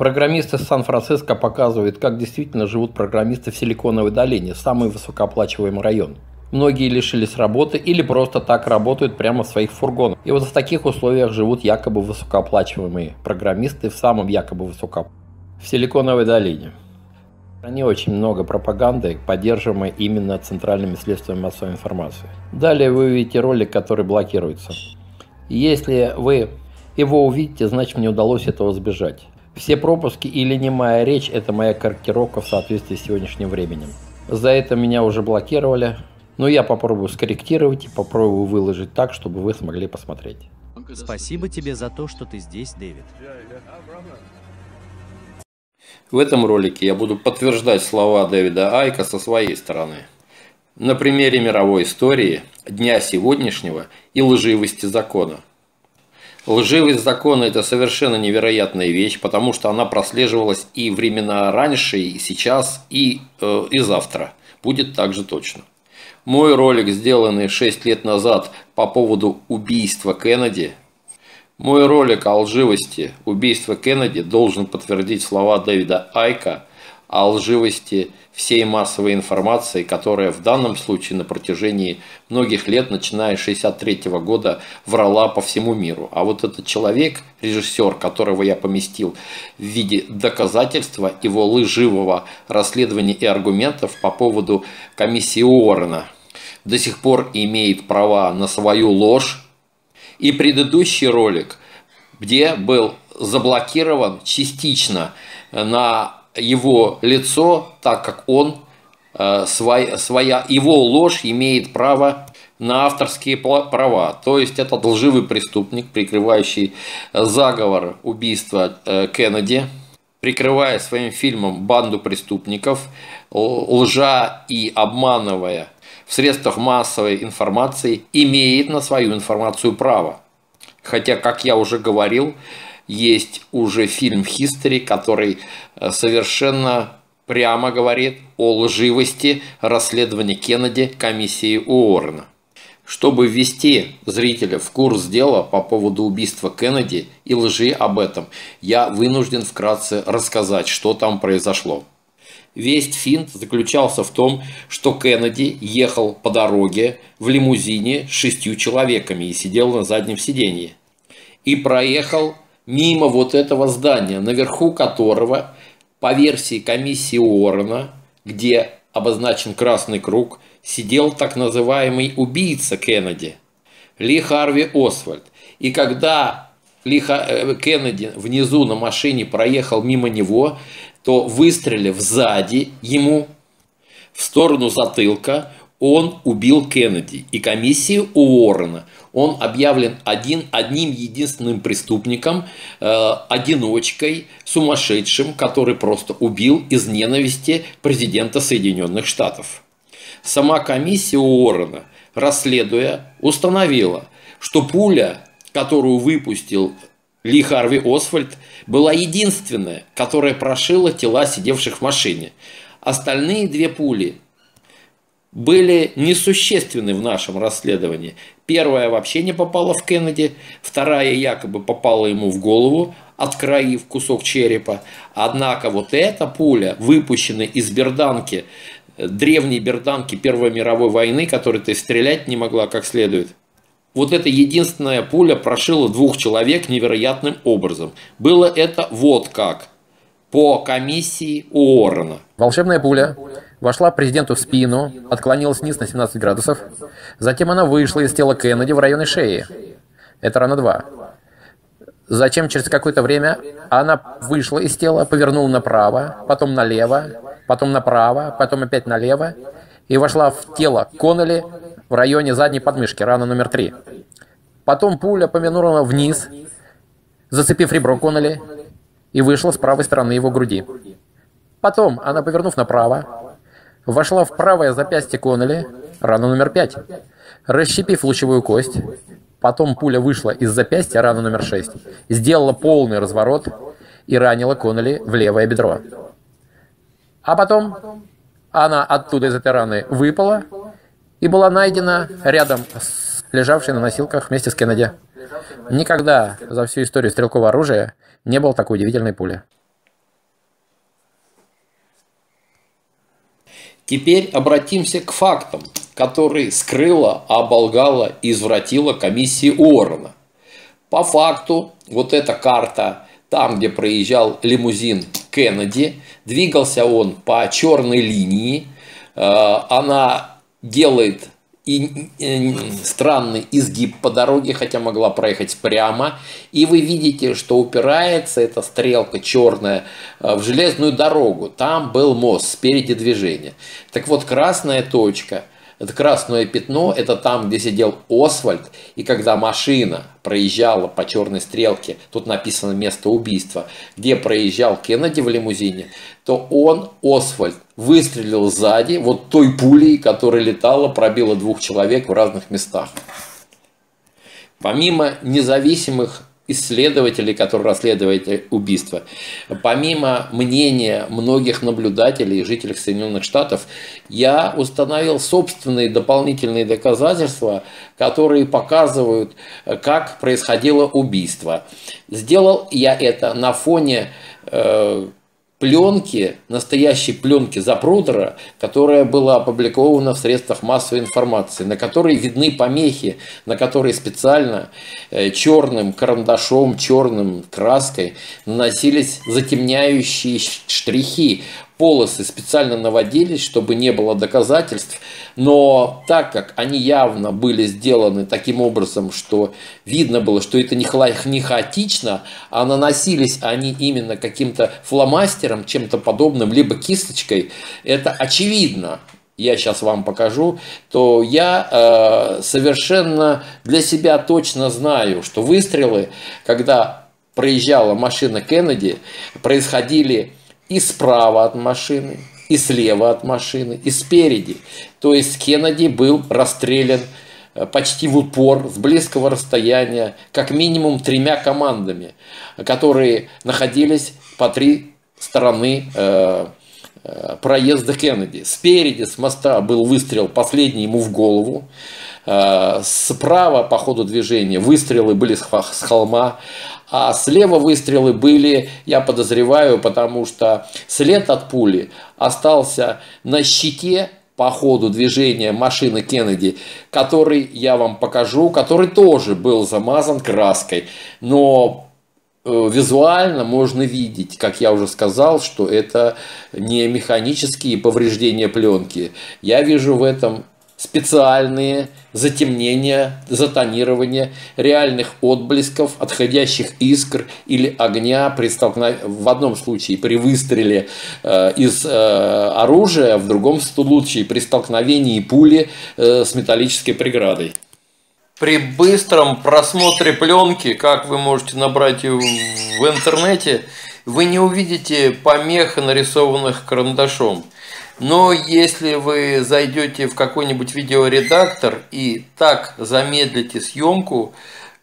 Программисты Сан-Франциско показывают, как действительно живут программисты в Силиконовой долине, самый высокооплачиваемый район. Многие лишились работы или просто так работают прямо в своих фургонах. И вот в таких условиях живут якобы высокооплачиваемые программисты в самом якобы высоко в Силиконовой долине. Стране очень много пропаганды, поддерживаемой именно центральными средствами массовой информации. Далее вы увидите ролик, который блокируется. Если вы его увидите, значит мне удалось этого сбежать. Все пропуски или немая речь – это моя корректировка в соответствии с сегодняшним временем. За это меня уже блокировали, но я попробую скорректировать и попробую выложить так, чтобы вы смогли посмотреть. Спасибо тебе за то, что ты здесь, Дэвид. В этом ролике я буду подтверждать слова Дэвида Айка со своей стороны. На примере мировой истории, дня сегодняшнего и лживости закона – Лживость закона – это совершенно невероятная вещь, потому что она прослеживалась и времена раньше, и сейчас, и, э, и завтра. Будет также точно. Мой ролик, сделанный 6 лет назад по поводу убийства Кеннеди, мой ролик о лживости убийства Кеннеди должен подтвердить слова Дэвида Айка о лживости всей массовой информации, которая в данном случае на протяжении многих лет, начиная с 1963 года, врала по всему миру. А вот этот человек, режиссер, которого я поместил в виде доказательства его лживого расследования и аргументов по поводу комиссии Уоррена, до сих пор имеет права на свою ложь. И предыдущий ролик, где был заблокирован частично на его лицо, так как он э, своя, своя, его ложь имеет право на авторские права. То есть это лживый преступник, прикрывающий заговор убийства э, Кеннеди, прикрывая своим фильмом банду преступников, лжа и обманывая в средствах массовой информации, имеет на свою информацию право. Хотя, как я уже говорил, есть уже фильм «History», который э, совершенно прямо говорит о лживости расследования Кеннеди комиссии Уоррена. Чтобы ввести зрителя в курс дела по поводу убийства Кеннеди и лжи об этом, я вынужден вкратце рассказать, что там произошло. Весь финт заключался в том, что Кеннеди ехал по дороге в лимузине с шестью человеками и сидел на заднем сиденье. И проехал мимо вот этого здания, наверху которого, по версии комиссии Уоррена, где обозначен красный круг, сидел так называемый убийца Кеннеди, Ли Харви Освальд. И когда Ли э, Кеннеди внизу на машине проехал мимо него, то выстрелив сзади ему в сторону затылка, он убил Кеннеди. И комиссия Уоррена – он объявлен один, одним единственным преступником, э, одиночкой, сумасшедшим, который просто убил из ненависти президента Соединенных Штатов. Сама комиссия Уоррена, расследуя, установила, что пуля, которую выпустил ли Харви Освальд, была единственная, которая прошила тела сидевших в машине. Остальные две пули были несущественны в нашем расследовании. Первая вообще не попала в Кеннеди, вторая якобы попала ему в голову, откроив кусок черепа. Однако вот эта пуля, выпущенная из берданки, древней берданки Первой мировой войны, которой ты стрелять не могла как следует, вот эта единственная пуля прошила двух человек невероятным образом. Было это вот как. По комиссии Уоррена. Волшебная пуля вошла президенту в спину, отклонилась вниз на 17 градусов. Затем она вышла из тела Кеннеди в районе шеи. Это рана 2. Затем через какое-то время она вышла из тела, повернула направо, потом налево, потом направо, потом опять налево и вошла в тело Коннелли в районе задней подмышки, рана номер 3. Потом пуля повернула вниз, зацепив ребро Коннелли, и вышла с правой стороны его груди. Потом она, повернув направо, вошла в правое запястье Коннелли, рана номер 5, расщепив лучевую кость. Потом пуля вышла из запястья, рана номер 6, сделала полный разворот и ранила Коннелли в левое бедро. А потом она оттуда из этой раны выпала и была найдена рядом с лежавшей на носилках вместе с Кеннеди. Никогда за всю историю стрелкового оружия не было такой удивительной пули. Теперь обратимся к фактам, которые скрыла, оболгала извратила комиссия Уоррена. По факту, вот эта карта, там, где проезжал лимузин Кеннеди, двигался он по черной линии, э, она делает и странный изгиб по дороге, хотя могла проехать прямо. И вы видите, что упирается эта стрелка черная э, в железную дорогу. Там был мост, спереди движение. Так вот, красная точка – это красное пятно, это там, где сидел Освальд, и когда машина проезжала по черной стрелке, тут написано место убийства, где проезжал Кеннеди в лимузине, то он, Освальд, выстрелил сзади вот той пулей, которая летала, пробила двух человек в разных местах. Помимо независимых исследователей, которые расследуют убийство. Помимо мнения многих наблюдателей и жителей Соединенных Штатов, я установил собственные дополнительные доказательства, которые показывают, как происходило убийство. Сделал я это на фоне э, пленки, настоящей пленки Запрудера, которая была опубликована в средствах массовой информации, на которой видны помехи, на которые специально э, черным карандашом, черным краской наносились затемняющие штрихи, полосы специально наводились, чтобы не было доказательств, но так как они явно были сделаны таким образом, что видно было, что это не хаотично, а наносились они именно каким-то фломастером, чем-то подобным, либо кисточкой, это очевидно, я сейчас вам покажу, то я э, совершенно для себя точно знаю, что выстрелы, когда проезжала машина Кеннеди, происходили и справа от машины, и слева от машины, и спереди. То есть Кеннеди был расстрелян э, почти в упор, с близкого расстояния, как минимум тремя командами, которые находились по три стороны э, э, проезда Кеннеди. Спереди с моста был выстрел, последний ему в голову. Справа по ходу движения выстрелы были с холма, а слева выстрелы были, я подозреваю, потому что след от пули остался на щите по ходу движения машины Кеннеди, который я вам покажу, который тоже был замазан краской. Но э, визуально можно видеть, как я уже сказал, что это не механические повреждения пленки. Я вижу в этом специальные затемнения, затонирование реальных отблесков, отходящих искр или огня при столкнов... в одном случае при выстреле э, из э, оружия, в другом случае при столкновении пули э, с металлической преградой. При быстром просмотре пленки, как вы можете набрать в интернете, вы не увидите помех, нарисованных карандашом. Но если вы зайдете в какой-нибудь видеоредактор и так замедлите съемку,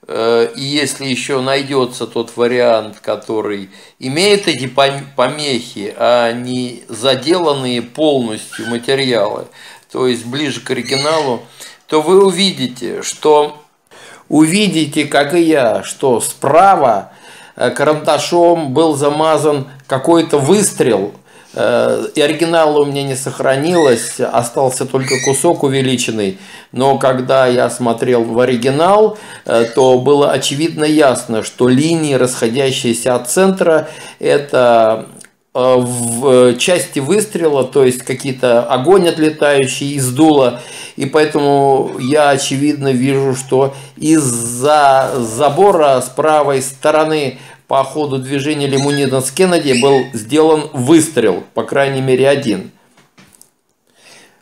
э, и если еще найдется тот вариант, который имеет эти помехи, а не заделанные полностью материалы, то есть ближе к оригиналу, то вы увидите, что увидите, как и я, что справа э, карандашом был замазан какой-то выстрел – и оригинала у меня не сохранилось, остался только кусок увеличенный. Но когда я смотрел в оригинал, э, то было очевидно ясно, что линии, расходящиеся от центра, это э, в части выстрела, то есть какие-то огонь отлетающий из дула. И поэтому я очевидно вижу, что из-за забора с правой стороны по ходу движения лимунина с Кеннеди был сделан выстрел, по крайней мере один.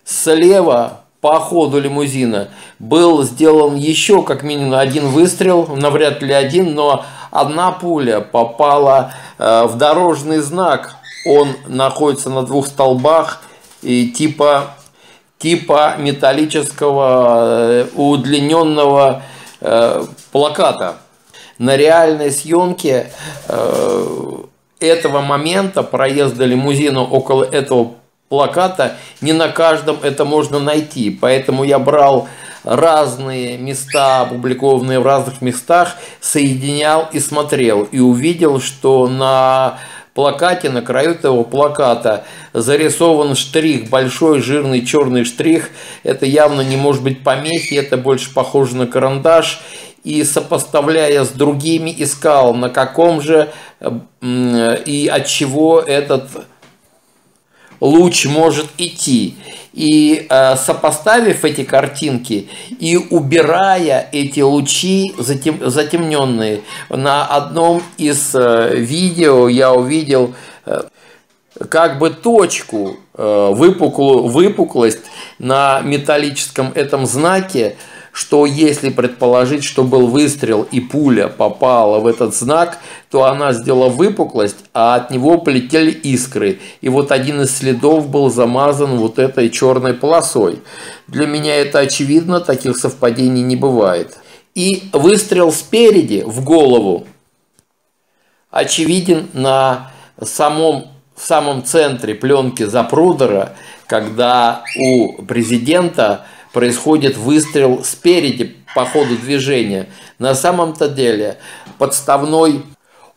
Слева по ходу лимузина был сделан еще как минимум один выстрел, навряд ли один, но одна пуля попала э, в дорожный знак. Он находится на двух столбах и типа, типа металлического э, удлиненного э, плаката на реальной съемке э, этого момента проезда лимузина около этого плаката не на каждом это можно найти. Поэтому я брал разные места, опубликованные в разных местах, соединял и смотрел. И увидел, что на плакате, на краю этого плаката зарисован штрих, большой жирный черный штрих. Это явно не может быть помехи, это больше похоже на карандаш. И сопоставляя с другими, искал, на каком же и от чего этот луч может идти. И э, сопоставив эти картинки и убирая эти лучи затем, затемненные, на одном из э, видео я увидел э, как бы точку, выпуклую, выпуклость на металлическом этом знаке, что если предположить, что был выстрел и пуля попала в этот знак, то она сделала выпуклость, а от него полетели искры. И вот один из следов был замазан вот этой черной полосой. Для меня это очевидно, таких совпадений не бывает. И выстрел спереди в голову очевиден на самом, в самом центре пленки Запрудера, когда у президента происходит выстрел спереди по ходу движения. На самом-то деле подставной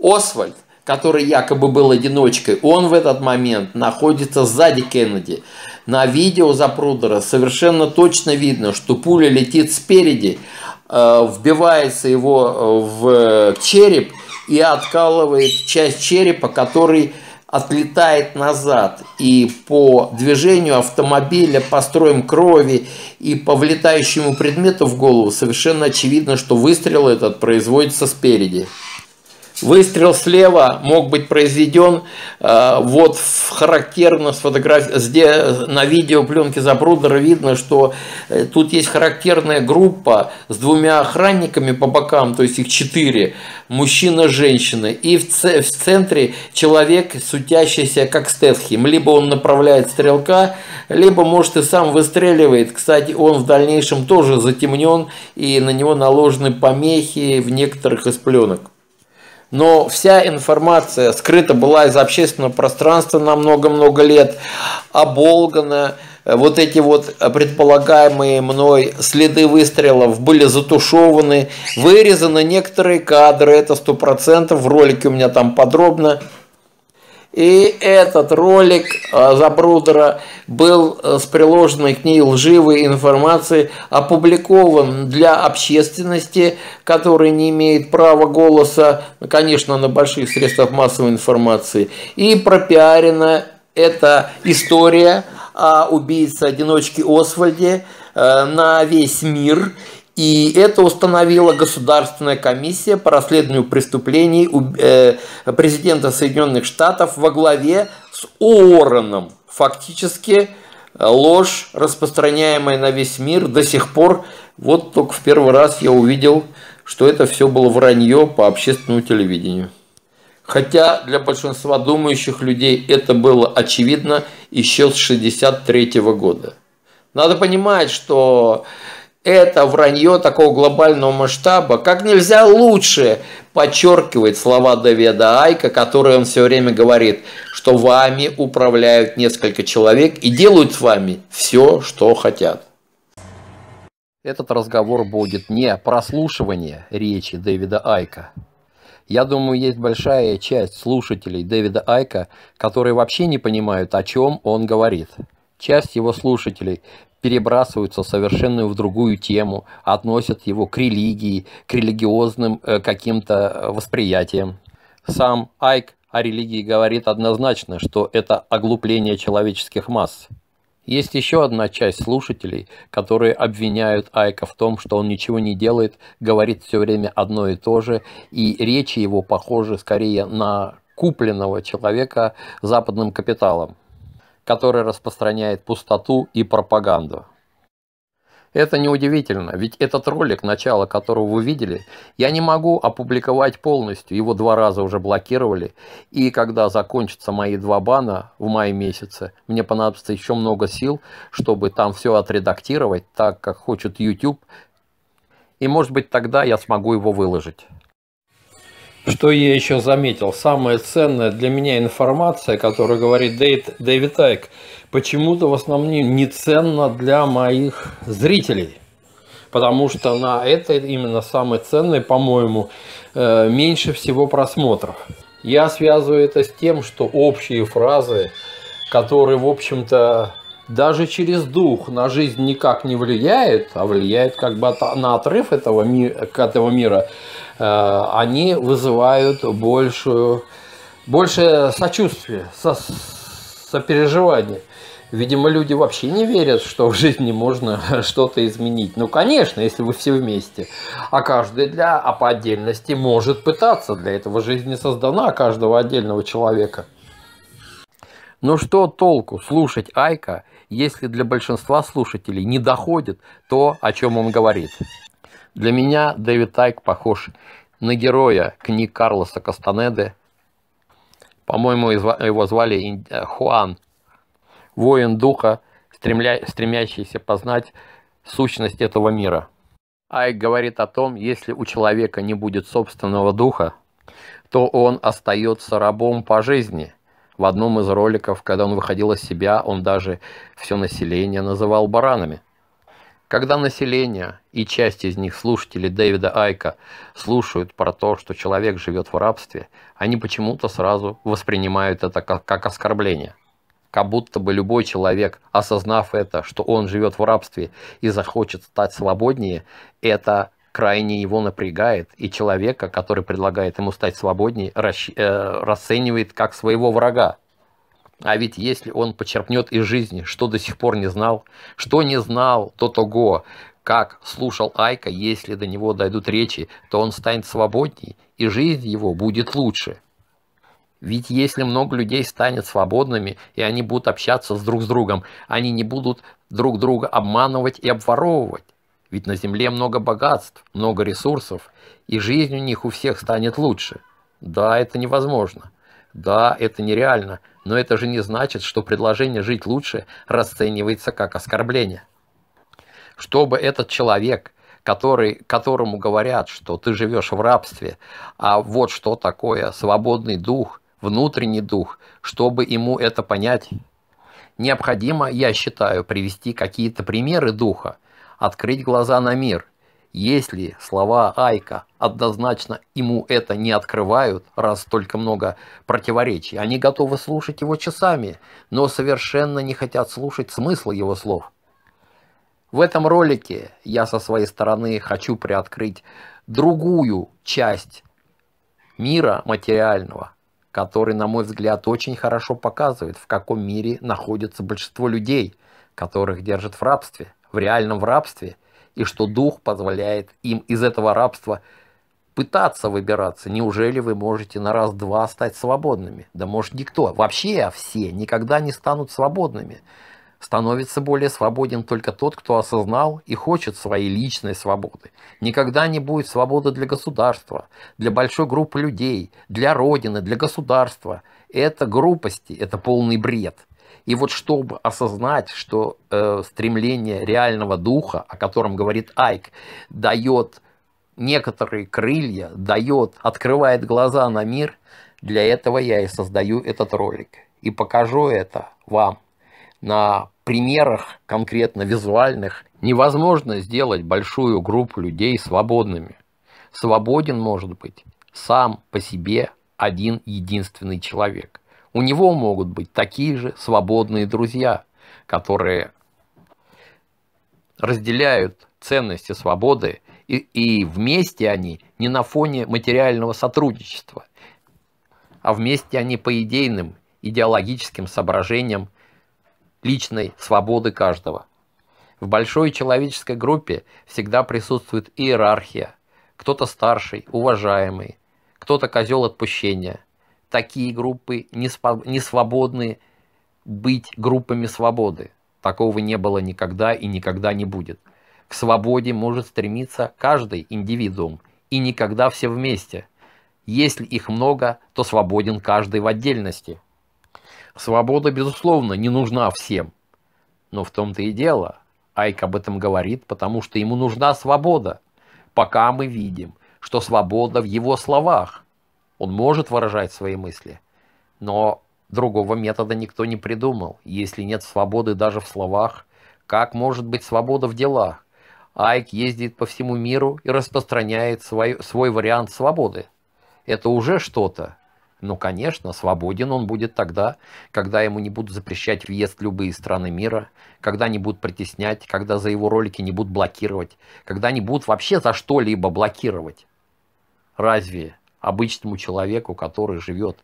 Освальд, который якобы был одиночкой, он в этот момент находится сзади Кеннеди. На видео Запрудера совершенно точно видно, что пуля летит спереди, э, вбивается его э, в череп и откалывает часть черепа, который отлетает назад. И по движению автомобиля, по строям крови и по влетающему предмету в голову совершенно очевидно, что выстрел этот производится спереди. Выстрел слева мог быть произведен э, вот в характерно сфотографии, на видео пленки Запрудера видно, что э, тут есть характерная группа с двумя охранниками по бокам, то есть их четыре, мужчина, женщина, и в, в центре человек, сутящийся как Стэтхим, либо он направляет стрелка, либо может и сам выстреливает, кстати, он в дальнейшем тоже затемнен и на него наложены помехи в некоторых из пленок но вся информация скрыта была из общественного пространства на много-много лет, оболгана, вот эти вот предполагаемые мной следы выстрелов были затушеваны, вырезаны некоторые кадры, это сто процентов, в ролике у меня там подробно и этот ролик э, Забрудера был э, с приложенной к ней лживой информацией опубликован для общественности, которая не имеет права голоса, конечно, на больших средствах массовой информации, и пропиарена эта история о убийце-одиночке Освальде э, на весь мир – и это установила Государственная комиссия по расследованию преступлений э, президента Соединенных Штатов во главе с Уорреном. Фактически э, ложь, распространяемая на весь мир, до сих пор, вот только в первый раз я увидел, что это все было вранье по общественному телевидению. Хотя для большинства думающих людей это было очевидно еще с 1963 года. Надо понимать, что это вранье такого глобального масштаба как нельзя лучше подчеркивает слова Давида Айка, которые он все время говорит, что вами управляют несколько человек и делают с вами все, что хотят. Этот разговор будет не прослушивание речи Дэвида Айка. Я думаю, есть большая часть слушателей Дэвида Айка, которые вообще не понимают, о чем он говорит. Часть его слушателей перебрасываются совершенно в другую тему, относят его к религии, к религиозным э, каким-то э, восприятиям. Сам Айк о религии говорит однозначно, что это оглупление человеческих масс. Есть еще одна часть слушателей, которые обвиняют Айка в том, что он ничего не делает, говорит все время одно и то же, и речи его похожи скорее на купленного человека западным капиталом который распространяет пустоту и пропаганду. Это неудивительно, ведь этот ролик, начало которого вы видели, я не могу опубликовать полностью, его два раза уже блокировали, и когда закончатся мои два бана в мае месяце, мне понадобится еще много сил, чтобы там все отредактировать так, как хочет YouTube, и может быть тогда я смогу его выложить. Что я еще заметил, самая ценная для меня информация, которую говорит Дэвид, Дэвид Айк, почему-то в основном не ценна для моих зрителей. Потому что на это именно самое ценное, по-моему, э, меньше всего просмотров. Я связываю это с тем, что общие фразы, которые, в общем-то, даже через дух на жизнь никак не влияют, а влияют как бы на отрыв этого, мира, этого мира, они вызывают большую, большее сочувствие, со, сопереживание. Видимо, люди вообще не верят, что в жизни можно что-то изменить. Ну, конечно, если вы все вместе. А каждый для, а по отдельности может пытаться. Для этого жизнь не создана каждого отдельного человека. Но что толку слушать Айка, если для большинства слушателей не доходит то, о чем он говорит? Для меня Дэвид Айк похож на героя книг Карлоса Кастанеды. По-моему, его звали Хуан воин духа, стремля... стремящийся познать сущность этого мира. Айк говорит о том, если у человека не будет собственного духа, то он остается рабом по жизни. В одном из роликов, когда он выходил из себя, он даже все население называл баранами. Когда население и часть из них, слушатели Дэвида Айка, слушают про то, что человек живет в рабстве, они почему-то сразу воспринимают это как, как оскорбление – как будто бы любой человек, осознав это, что он живет в рабстве и захочет стать свободнее, это крайне его напрягает, и человека, который предлагает ему стать свободнее, э, расценивает как своего врага. А ведь если он почерпнет из жизни, что до сих пор не знал, что не знал до того, как слушал Айка, если до него дойдут речи, то он станет свободней, и жизнь его будет лучше. Ведь если много людей станет свободными, и они будут общаться с друг с другом, они не будут друг друга обманывать и обворовывать. Ведь на Земле много богатств, много ресурсов, и жизнь у них у всех станет лучше. Да, это невозможно. Да, это нереально, но это же не значит, что предложение жить лучше расценивается как оскорбление. Чтобы этот человек, который, которому говорят, что ты живешь в рабстве, а вот что такое свободный дух – внутренний дух, чтобы ему это понять. Необходимо, я считаю, привести какие-то примеры духа, открыть глаза на мир. Если слова Айка однозначно ему это не открывают, раз столько много противоречий, они готовы слушать его часами, но совершенно не хотят слушать смысл его слов. В этом ролике я со своей стороны хочу приоткрыть другую часть мира материального, который, на мой взгляд, очень хорошо показывает, в каком мире находится большинство людей, которых держат в рабстве, в реальном рабстве, и что дух позволяет им из этого рабства пытаться выбираться. Неужели вы можете на раз-два стать свободными? Да может никто, вообще все никогда не станут свободными становится более свободен только тот, кто осознал и хочет своей личной свободы. Никогда не будет свободы для государства, для большой группы людей, для Родины, для государства. Это группости, это полный бред. И вот чтобы осознать, что э, стремление реального духа, о котором говорит Айк, дает некоторые крылья, дает, открывает глаза на мир, для этого я и создаю этот ролик. И покажу это вам на примерах конкретно визуальных невозможно сделать большую группу людей свободными. Свободен может быть сам по себе один единственный человек. У него могут быть такие же свободные друзья, которые разделяют ценности свободы, и, и вместе они не на фоне материального сотрудничества, а вместе они по идейным, идеологическим соображениям личной свободы каждого. В большой человеческой группе всегда присутствует иерархия. Кто-то старший, уважаемый, кто-то козел отпущения. Такие группы не, свободны быть группами свободы. Такого не было никогда и никогда не будет. К свободе может стремиться каждый индивидуум, и никогда все вместе. Если их много, то свободен каждый в отдельности – Свобода, безусловно, не нужна всем. Но в том-то и дело. Айк об этом говорит, потому что ему нужна свобода. Пока мы видим, что свобода в его словах. Он может выражать свои мысли. Но другого метода никто не придумал. Если нет свободы даже в словах, как может быть свобода в делах? Айк ездит по всему миру и распространяет свой, свой вариант свободы. Это уже что-то. Ну, конечно, свободен он будет тогда, когда ему не будут запрещать въезд в любые страны мира, когда не будут притеснять, когда за его ролики не будут блокировать, когда не будут вообще за что-либо блокировать. Разве обычному человеку, который живет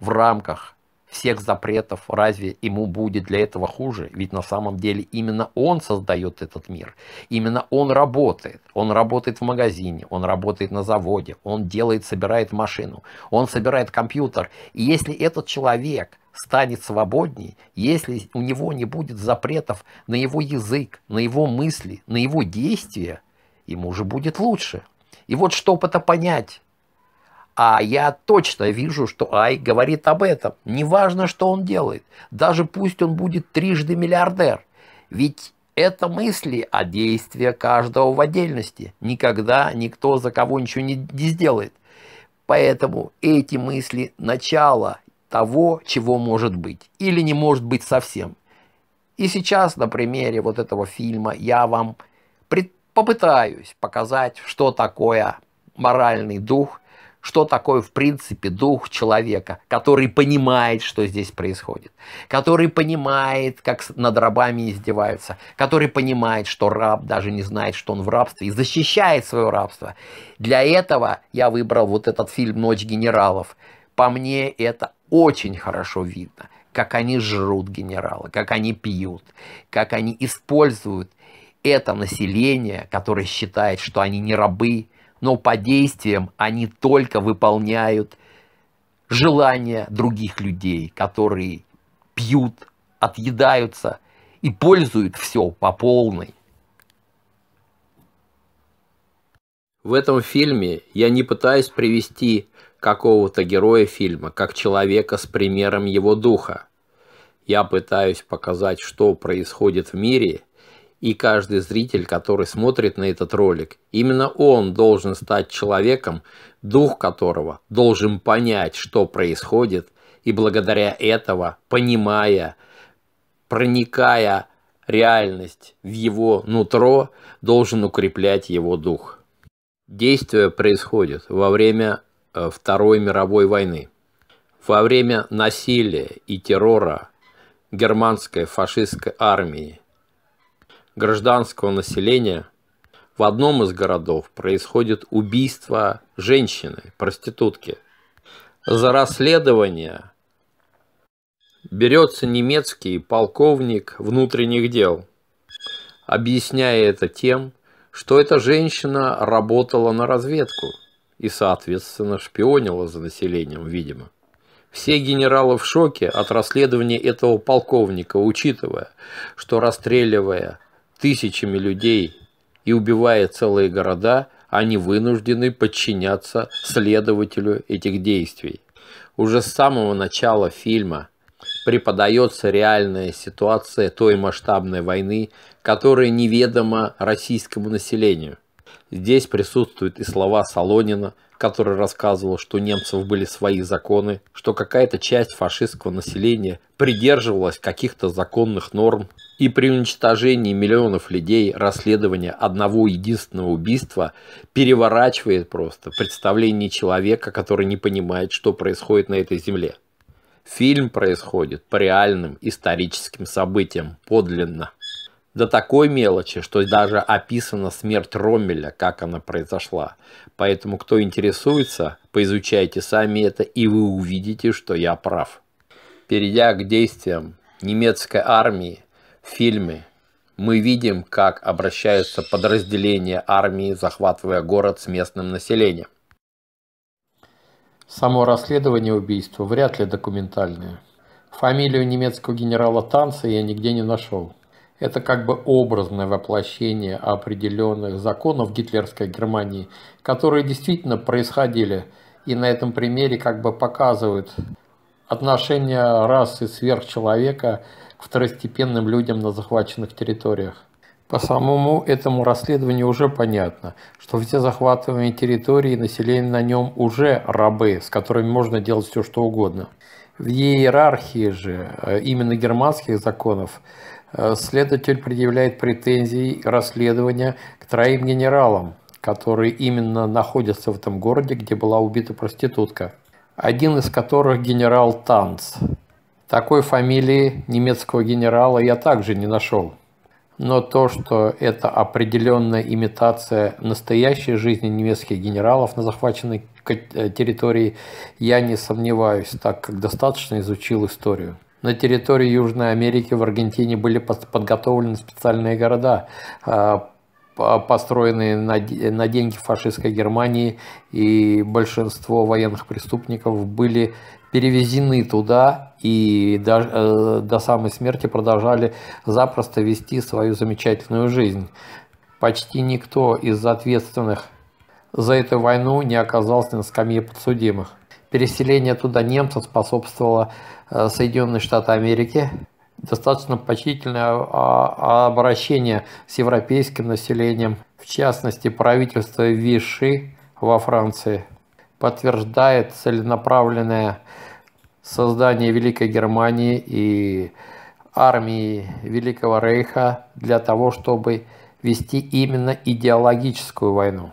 в рамках всех запретов, разве ему будет для этого хуже? Ведь на самом деле именно он создает этот мир. Именно он работает. Он работает в магазине, он работает на заводе, он делает, собирает машину, он собирает компьютер. И если этот человек станет свободней, если у него не будет запретов на его язык, на его мысли, на его действия, ему уже будет лучше. И вот чтобы это понять, а я точно вижу, что Ай говорит об этом. Неважно, что он делает. Даже пусть он будет трижды миллиардер. Ведь это мысли, а действия каждого в отдельности. Никогда никто за кого ничего не, не сделает. Поэтому эти мысли – начало того, чего может быть. Или не может быть совсем. И сейчас на примере вот этого фильма я вам попытаюсь показать, что такое моральный дух – что такое в принципе дух человека, который понимает, что здесь происходит, который понимает, как над рабами издеваются, который понимает, что раб даже не знает, что он в рабстве и защищает свое рабство. Для этого я выбрал вот этот фильм «Ночь генералов». По мне это очень хорошо видно, как они жрут генералы, как они пьют, как они используют это население, которое считает, что они не рабы, но по действиям они только выполняют желания других людей, которые пьют, отъедаются и пользуют все по полной. В этом фильме я не пытаюсь привести какого-то героя фильма как человека с примером его духа. Я пытаюсь показать, что происходит в мире – и каждый зритель, который смотрит на этот ролик, именно он должен стать человеком, дух которого должен понять, что происходит, и благодаря этого, понимая, проникая реальность в его нутро, должен укреплять его дух. Действие происходит во время э, Второй мировой войны. Во время насилия и террора германской фашистской армии гражданского населения в одном из городов происходит убийство женщины, проститутки. За расследование берется немецкий полковник внутренних дел, объясняя это тем, что эта женщина работала на разведку и, соответственно, шпионила за населением, видимо. Все генералы в шоке от расследования этого полковника, учитывая, что расстреливая тысячами людей и убивая целые города, они вынуждены подчиняться следователю этих действий. Уже с самого начала фильма преподается реальная ситуация той масштабной войны, которая неведома российскому населению. Здесь присутствуют и слова Солонина, который рассказывал, что у немцев были свои законы, что какая-то часть фашистского населения придерживалась каких-то законных норм, и при уничтожении миллионов людей расследование одного единственного убийства переворачивает просто представление человека, который не понимает, что происходит на этой земле. Фильм происходит по реальным историческим событиям, подлинно. До такой мелочи, что даже описана смерть Роммеля, как она произошла. Поэтому, кто интересуется, поизучайте сами это, и вы увидите, что я прав. Перейдя к действиям немецкой армии в фильме, мы видим, как обращаются подразделения армии, захватывая город с местным населением. Само расследование убийства вряд ли документальное. Фамилию немецкого генерала Танца я нигде не нашел. Это как бы образное воплощение определенных законов гитлерской Германии, которые действительно происходили и на этом примере как бы показывают отношение расы сверхчеловека к второстепенным людям на захваченных территориях. По самому этому расследованию уже понятно, что все захватываемые территории и население на нем уже рабы, с которыми можно делать все что угодно. В иерархии же э, именно германских законов следователь предъявляет претензии расследования к троим генералам, которые именно находятся в этом городе, где была убита проститутка. один из которых генерал Танц. Такой фамилии немецкого генерала я также не нашел. Но то, что это определенная имитация настоящей жизни немецких генералов на захваченной э, территории, я не сомневаюсь, так как достаточно изучил историю. На территории Южной Америки в Аргентине были подготовлены специальные города, а, построенные на деньги фашистской Германии, и большинство военных преступников были перевезены туда и до, э, до самой смерти продолжали запросто вести свою замечательную жизнь. Почти никто из ответственных за эту войну не оказался на скамье подсудимых. Переселение туда немцев способствовало э, Соединенные Штаты Америки, достаточно почтительное а, обращение с европейским населением, в частности правительство Виши во Франции, подтверждает целенаправленное создание Великой Германии и армии Великого Рейха для того, чтобы вести именно идеологическую войну.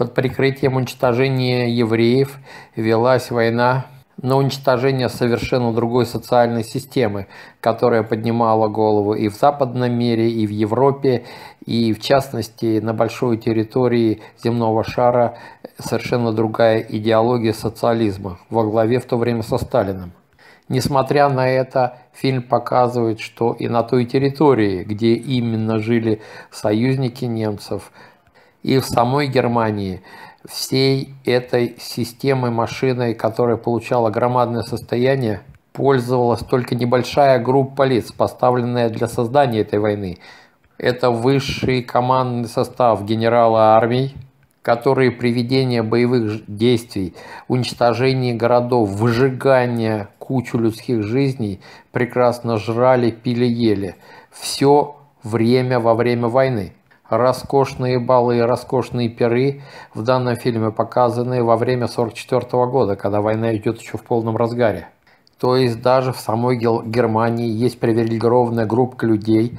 Под прикрытием уничтожения евреев велась война на уничтожение совершенно другой социальной системы, которая поднимала голову и в западном мире, и в Европе, и в частности на большой территории земного шара совершенно другая идеология социализма во главе в то время со Сталиным. Несмотря на это, фильм показывает, что и на той территории, где именно жили союзники немцев, и в самой Германии – всей этой системой машиной, которая получала громадное состояние, пользовалась только небольшая группа лиц, поставленная для создания этой войны. Это высший командный состав генерала армий, которые при ведении боевых действий, уничтожении городов, выжигания кучу людских жизней прекрасно жрали, пили, ели. Все время во время войны. Роскошные балы и роскошные пиры в данном фильме показаны во время 1944 года, когда война идет еще в полном разгаре. То есть даже в самой Германии есть привилегированная группа людей,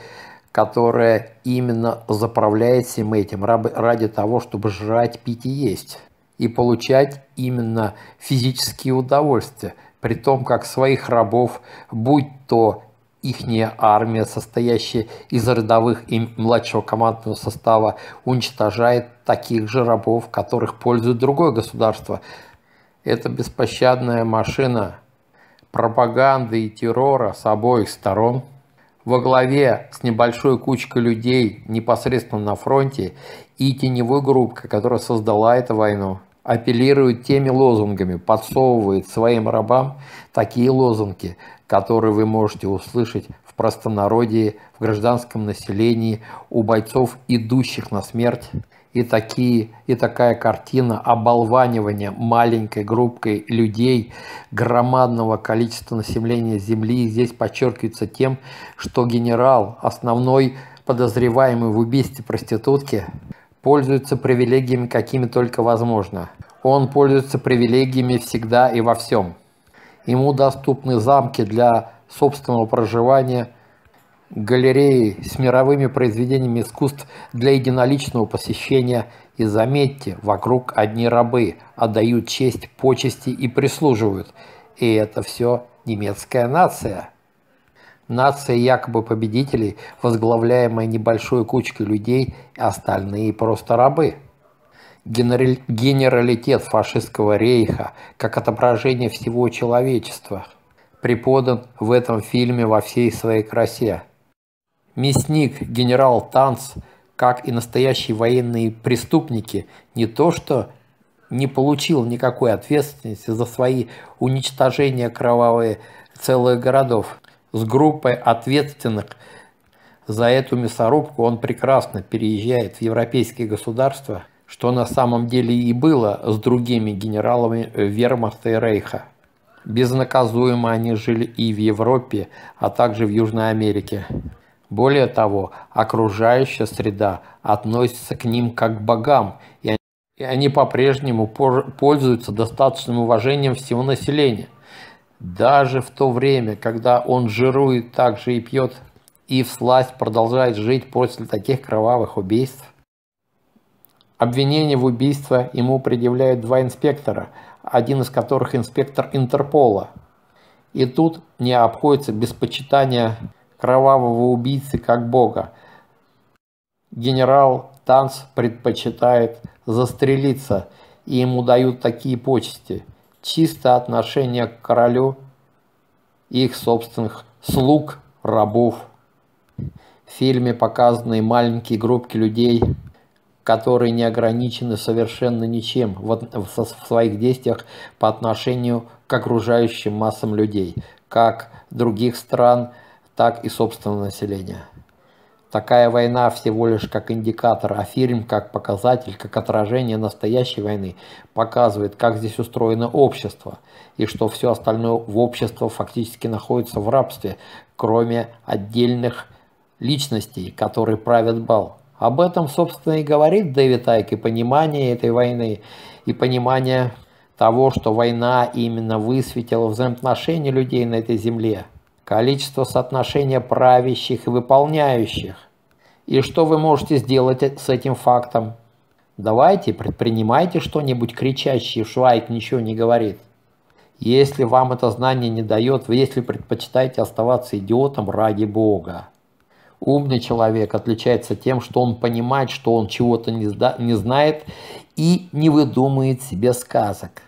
которая именно заправляет всем этим ради того, чтобы жрать, пить и есть. И получать именно физические удовольствия, при том как своих рабов, будь то ихняя армия, состоящая из рядовых и младшего командного состава, уничтожает таких же рабов, которых пользует другое государство. Это беспощадная машина пропаганды и террора с обоих сторон. Во главе с небольшой кучкой людей непосредственно на фронте и теневой группкой, которая создала эту войну апеллирует теми лозунгами, подсовывает своим рабам такие лозунги, которые вы можете услышать в простонародье, в гражданском населении, у бойцов, идущих на смерть. И, такие, и такая картина оболванивания маленькой группкой людей, громадного количества населения Земли здесь подчеркивается тем, что генерал, основной подозреваемый в убийстве проститутки, пользуется привилегиями какими только возможно. Он пользуется привилегиями всегда и во всем. Ему доступны замки для собственного проживания, галереи с мировыми произведениями искусств для единоличного посещения. И заметьте, вокруг одни рабы отдают честь, почести и прислуживают. И это все немецкая нация. Нация якобы победителей, возглавляемая небольшой кучкой людей, остальные просто рабы. Генералитет фашистского рейха, как отображение всего человечества, преподан в этом фильме во всей своей красе. Мясник, генерал Танц, как и настоящие военные преступники, не то что не получил никакой ответственности за свои уничтожения кровавые целых городов, с группой ответственных за эту мясорубку он прекрасно переезжает в европейские государства, что на самом деле и было с другими генералами Вермахта и Рейха. Безнаказуемо они жили и в Европе, а также в Южной Америке. Более того, окружающая среда относится к ним как к богам, и они по-прежнему пользуются достаточным уважением всего населения – даже в то время, когда он жирует так же и пьет, и всласть продолжает жить после таких кровавых убийств. Обвинение в убийстве ему предъявляют два инспектора, один из которых инспектор Интерпола. И тут не обходится без почитания кровавого убийцы как бога. Генерал Танц предпочитает застрелиться, и ему дают такие почести. Чисто отношение к королю и их собственных слуг, рабов. В фильме показаны маленькие группки людей, которые не ограничены совершенно ничем в своих действиях по отношению к окружающим массам людей, как других стран, так и собственного населения. Такая война всего лишь как индикатор, а фильм как показатель, как отражение настоящей войны показывает, как здесь устроено общество и что все остальное в обществе фактически находится в рабстве, кроме отдельных личностей, которые правят бал. Об этом, собственно, и говорит Дэвид Айк, и понимание этой войны, и понимание того, что война именно высветила взаимоотношения людей на этой земле – количество соотношения правящих и выполняющих. И что вы можете сделать с этим фактом? Давайте, предпринимайте что-нибудь кричащее, Швайк ничего не говорит. Если вам это знание не дает, вы если предпочитаете оставаться идиотом, ради Бога. Умный человек отличается тем, что он понимает, что он чего-то не, не знает и не выдумывает себе сказок.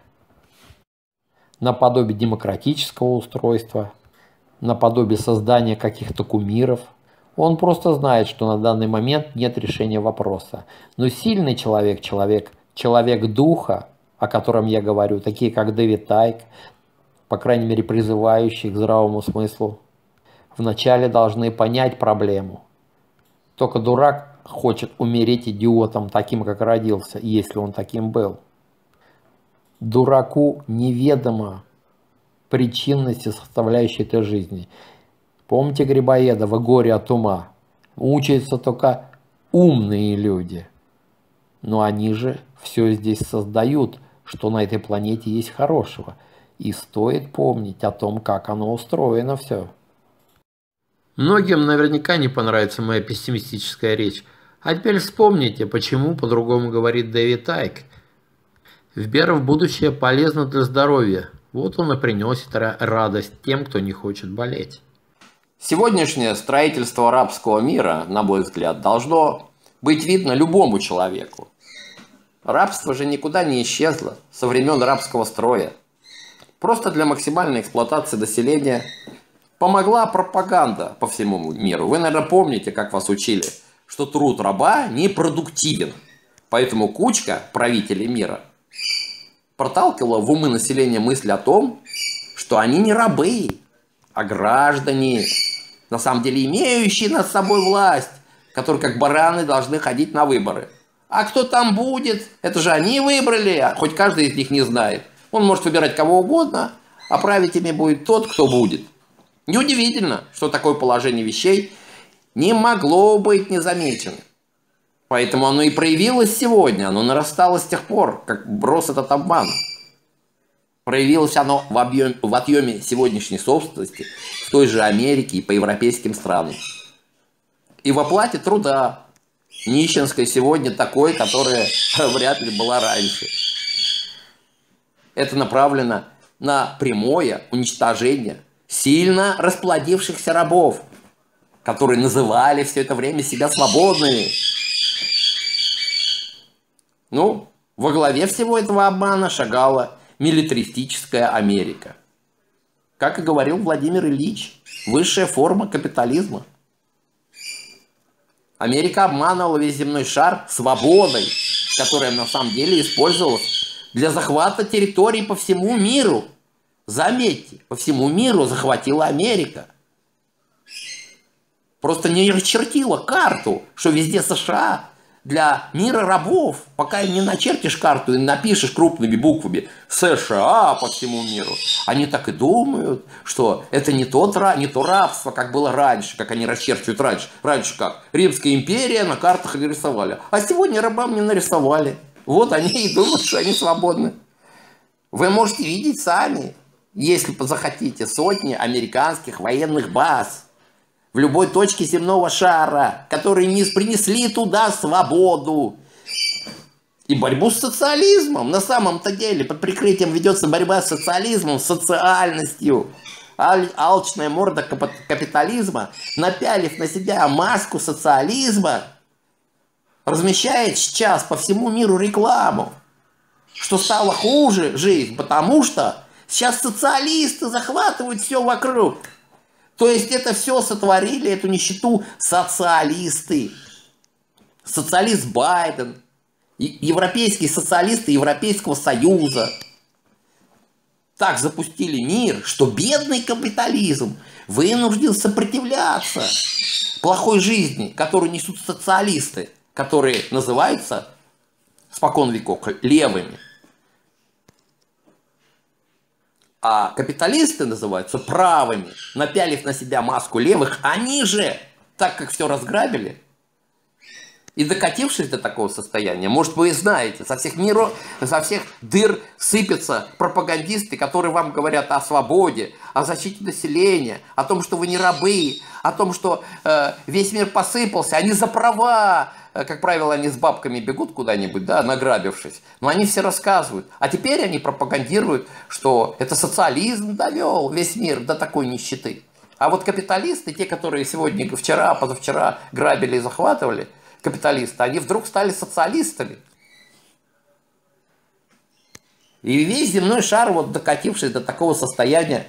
Наподобие демократического устройства – наподобие создания каких-то кумиров. Он просто знает, что на данный момент нет решения вопроса. Но сильный человек, человек, человек духа, о котором я говорю, такие как Дэвид Тайк, по крайней мере призывающие к здравому смыслу, вначале должны понять проблему. Только дурак хочет умереть идиотом, таким, как родился, если он таким был. Дураку неведомо, причинности, составляющей этой жизни. Помните Грибоедова «Горе от ума»? Учатся только умные люди. Но они же все здесь создают, что на этой планете есть хорошего. И стоит помнить о том, как оно устроено все. Многим наверняка не понравится моя пессимистическая речь. А теперь вспомните, почему по-другому говорит Дэвид Айк. Вера в будущее полезна для здоровья, вот он и приносит радость тем, кто не хочет болеть. Сегодняшнее строительство арабского мира, на мой взгляд, должно быть видно любому человеку. Рабство же никуда не исчезло со времен рабского строя. Просто для максимальной эксплуатации населения помогла пропаганда по всему миру. Вы, наверное, помните, как вас учили, что труд раба непродуктивен. Поэтому кучка правителей мира – проталкивала в умы населения мысль о том, что они не рабы, а граждане, на самом деле имеющие над собой власть, которые как бараны должны ходить на выборы. А кто там будет, это же они выбрали, а хоть каждый из них не знает. Он может выбирать кого угодно, а править ими будет тот, кто будет. Неудивительно, что такое положение вещей не могло быть незамеченным. Поэтому оно и проявилось сегодня, оно нарастало с тех пор, как брос этот обман. Проявилось оно в, объеме, в отъеме сегодняшней собственности в той же Америке и по европейским странам. И в оплате труда. Нищенской сегодня такой, которая вряд ли была раньше. Это направлено на прямое уничтожение сильно расплодившихся рабов, которые называли все это время себя свободными. Ну, во главе всего этого обмана шагала милитаристическая Америка. Как и говорил Владимир Ильич, высшая форма капитализма. Америка обманывала весь земной шар свободой, которая на самом деле использовалась для захвата территорий по всему миру. Заметьте, по всему миру захватила Америка. Просто не расчертила карту, что везде США для мира рабов, пока не начертишь карту и напишешь крупными буквами США по всему миру, они так и думают, что это не, тот, не то рабство, как было раньше, как они расчерчивают раньше. Раньше как? Римская империя на картах нарисовали. А сегодня рабам не нарисовали. Вот они и думают, что они свободны. Вы можете видеть сами, если захотите, сотни американских военных баз – в любой точке земного шара, которые не принесли туда свободу. и борьбу с социализмом. На самом-то деле под прикрытием ведется борьба с социализмом, с социальностью. Аль, алчная морда капитализма, напялив на себя маску социализма, размещает сейчас по всему миру рекламу, что стало хуже жизнь, потому что сейчас социалисты захватывают все вокруг. То есть это все сотворили, эту нищету социалисты. Социалист Байден, европейские социалисты Европейского Союза так запустили мир, что бедный капитализм вынужден сопротивляться плохой жизни, которую несут социалисты, которые называются спокон веков левыми. А капиталисты называются правыми, напялив на себя маску левых, они же, так как все разграбили, и докатившись до такого состояния, может, вы и знаете, со всех миров, со всех дыр сыпятся пропагандисты, которые вам говорят о свободе, о защите населения, о том, что вы не рабы, о том, что э, весь мир посыпался, они за права, как правило, они с бабками бегут куда-нибудь, да, награбившись, но они все рассказывают. А теперь они пропагандируют, что это социализм довел весь мир до такой нищеты. А вот капиталисты, те, которые сегодня, вчера, позавчера грабили и захватывали – капиталисты, они вдруг стали социалистами. И весь земной шар, вот докатившись до такого состояния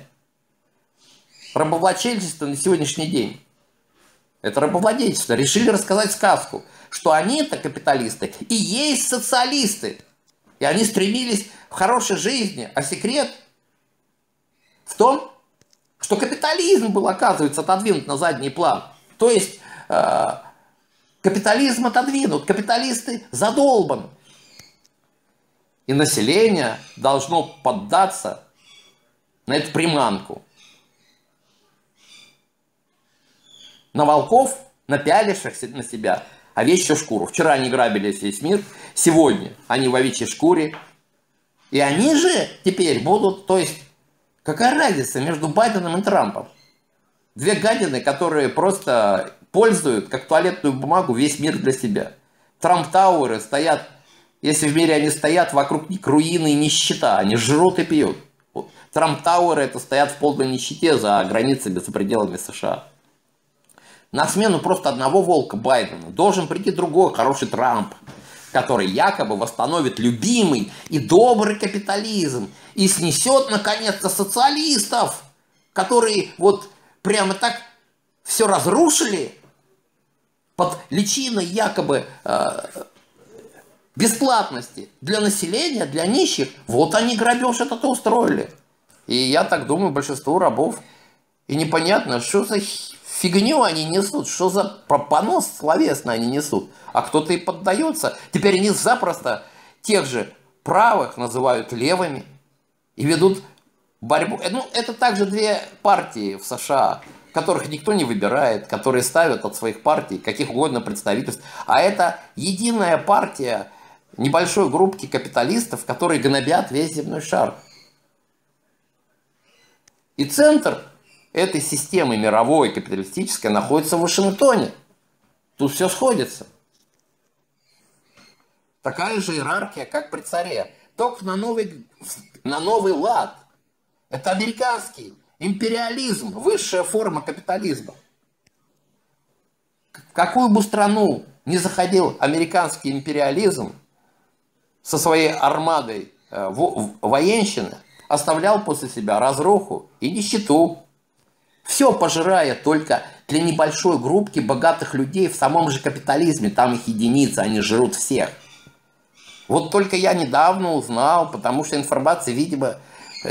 рабовладельчества на сегодняшний день, это рабовладельчество, решили рассказать сказку, что они это капиталисты и есть социалисты. И они стремились в хорошей жизни, а секрет в том, что капитализм был, оказывается, отодвинут на задний план. То есть э, Капитализм отодвинут, капиталисты задолбаны. И население должно поддаться на эту приманку. На волков, напялившихся на себя овечью шкуру. Вчера они грабили весь мир, сегодня они в овечьей шкуре. И они же теперь будут, то есть, какая разница между Байденом и Трампом? Две гадины, которые просто пользуют как туалетную бумагу весь мир для себя. Трамп-тауэры стоят, если в мире они стоят, вокруг них руины и нищета, они жрут и пьют. Трамп-тауэры это стоят в полной нищете за границами, за пределами США. На смену просто одного волка Байдена должен прийти другой хороший Трамп, который якобы восстановит любимый и добрый капитализм и снесет наконец-то социалистов, которые вот прямо так все разрушили под личиной якобы э, бесплатности для населения, для нищих, вот они грабеж этот устроили. И я так думаю, большинство рабов. И непонятно, что за фигню они несут, что за понос словесный они несут. А кто-то и поддается. Теперь они запросто тех же правых называют левыми и ведут борьбу. Ну, это также две партии в США которых никто не выбирает, которые ставят от своих партий каких угодно представительств. А это единая партия небольшой группки капиталистов, которые гнобят весь земной шар. И центр этой системы мировой капиталистической находится в Вашингтоне. Тут все сходится. Такая же иерархия, как при царе, только на новый, на новый лад. Это американский Империализм – высшая форма капитализма. В какую бы страну не заходил американский империализм со своей армадой э, военщины, оставлял после себя разруху и нищету. Все пожирая только для небольшой группки богатых людей в самом же капитализме. Там их единицы, они жрут всех. Вот только я недавно узнал, потому что информация, видимо,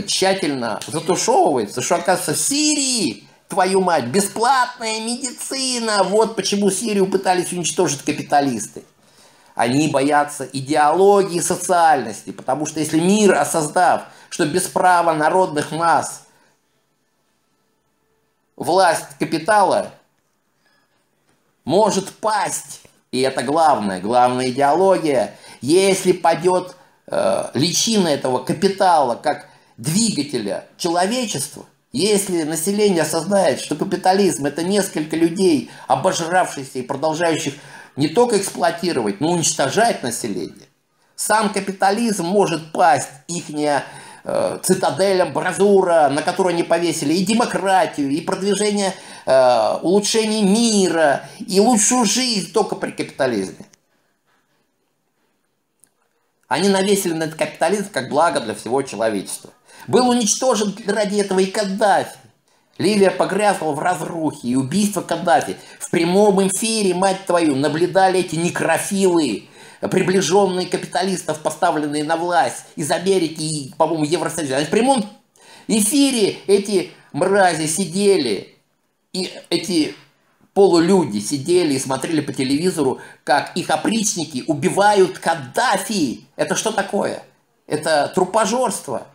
тщательно затушевывается, что оказывается в Сирии, твою мать, бесплатная медицина. Вот почему Сирию пытались уничтожить капиталисты. Они боятся идеологии социальности, потому что если мир, осознав, что без права народных масс власть капитала может пасть, и это главное, главная идеология, если падет э, личина этого капитала, как двигателя человечества, если население осознает, что капитализм это несколько людей, обожравшихся и продолжающих не только эксплуатировать, но уничтожать население, Сам капитализм может пасть, ихняя э, цитадель амбразура, на которую они повесили и демократию, и продвижение э, улучшения мира, и лучшую жизнь только при капитализме. Они навесили на этот капитализм как благо для всего человечества. Был уничтожен ради этого и Каддафи. Ливия погрязла в разрухе и убийство Каддафи. В прямом эфире, мать твою, наблюдали эти некрофилы, приближенные капиталистов, поставленные на власть из Америки и, по-моему, Евросоюза. В прямом эфире эти мрази сидели, и эти полулюди сидели и смотрели по телевизору, как их опричники убивают Каддафи. Это что такое? Это трупожорство.